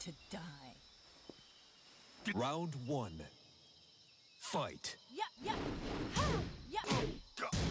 to die. Round one. Fight. Yeah, yeah. Ha! Yeah. Yeah.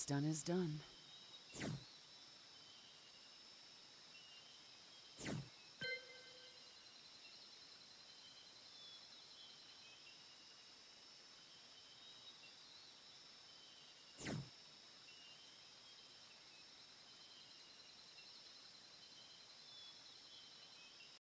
What's done is done.